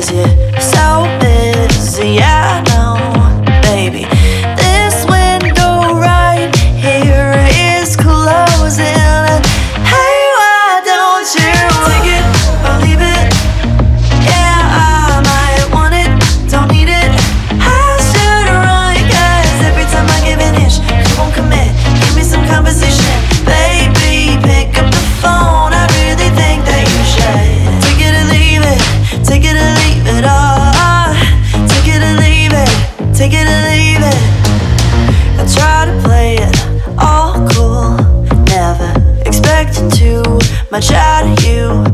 cause you're so big. try to play it all cool. Never expected too much out of you.